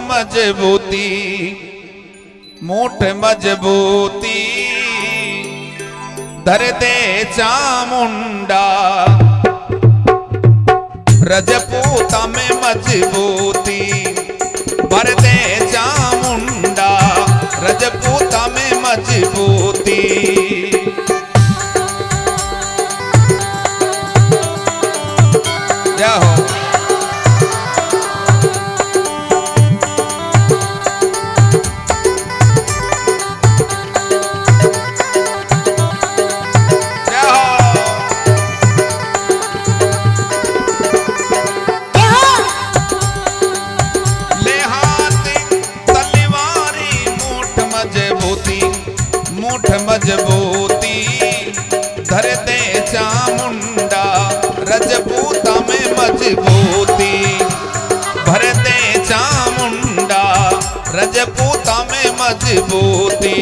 मजबूती, मोठ मजबूती। दर दे चामुंडा रजपूता में मजबूती। भर दे चामुंडा रजपूता में मजबूती। जय हो मजबूती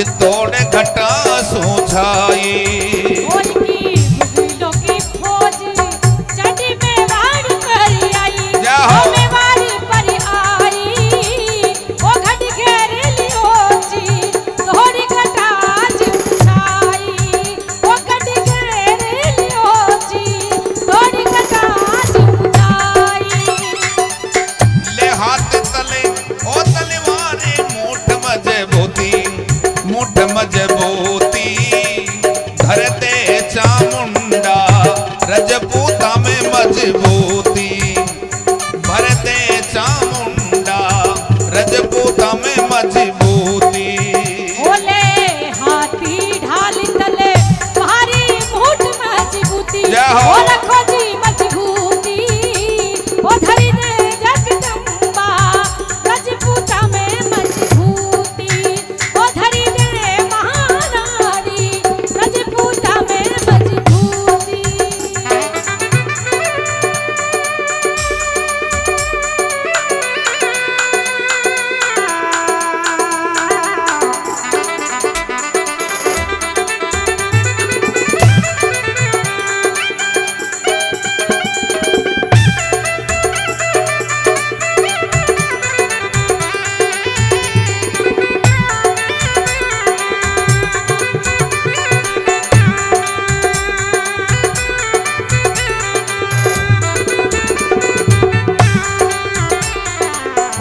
चित्तौड़ घटा सोझा।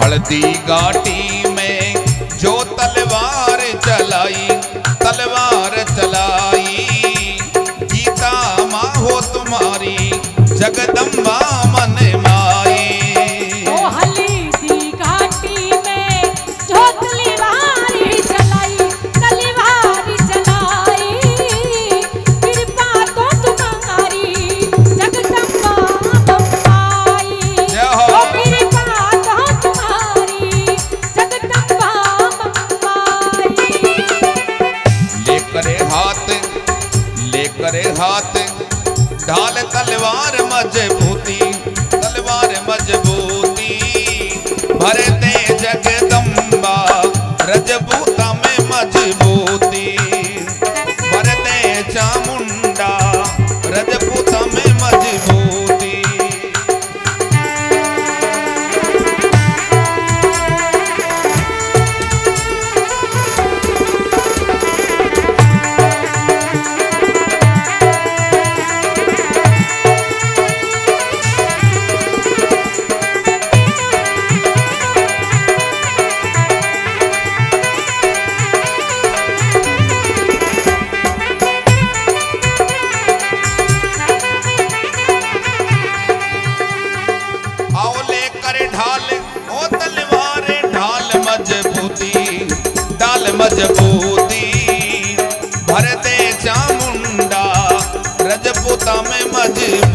हल्दी घाटी में जो तलवार चलाई तलवार चलाई। गीता माँ हो तुम्हारी जगदम करे हाथ। ढाल तलवार मजबूती तलवार मजबूती। भरते जगदम्बा रजपूता में मजबूती। में मजबूर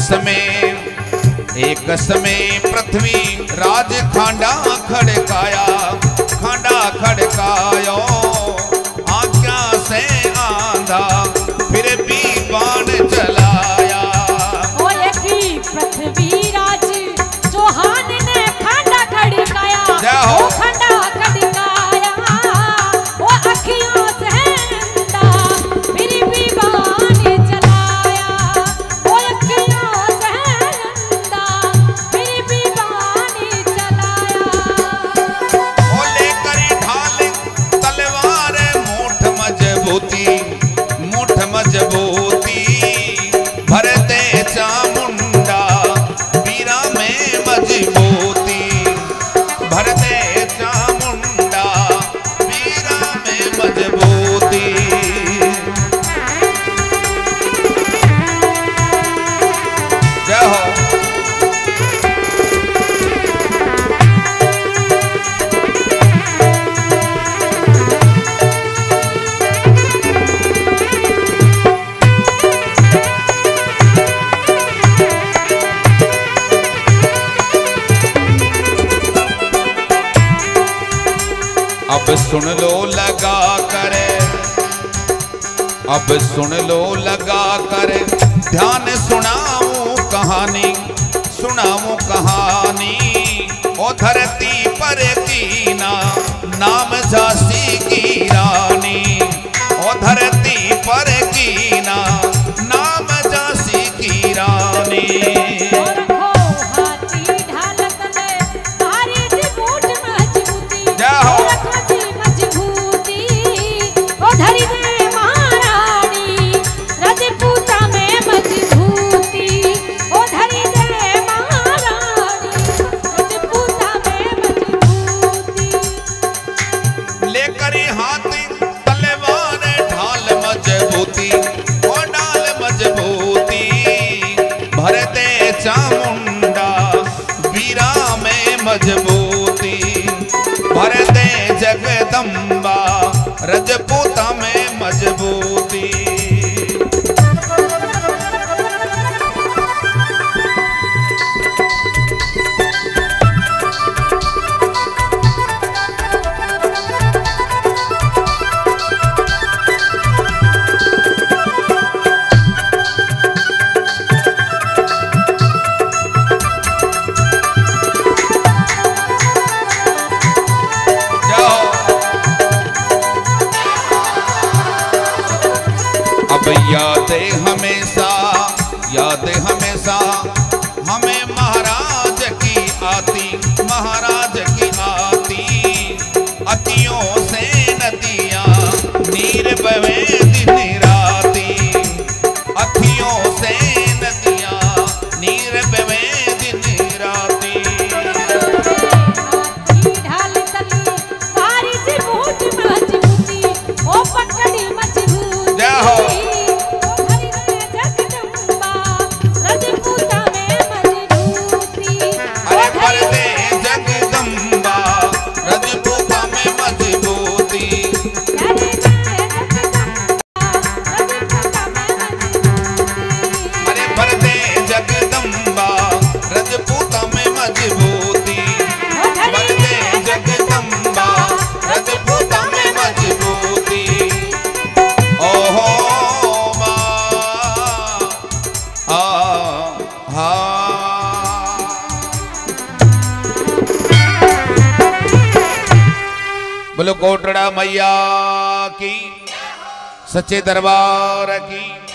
समय एक समय पृथ्वी राज खांडा खड़काया खांडा खड़काया। अब सुन लो लगा कर। अब सुन लो लगा कर। ध्यान सुनाऊ कहानी सुनाऊ कहानी। ओ धरती पर दीना नाम जासी की चामुंडा वीरा में मजबूती भर दे जगदम्बा रजपूता में मजबूती। अब यादें हमेशा यादें हमेशा। हमें महाराज की आती महाराज मैया की सच्चे दरबार की।